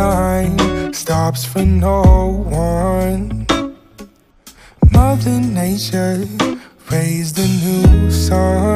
time stops for no one. Mother Nature raised a new sun.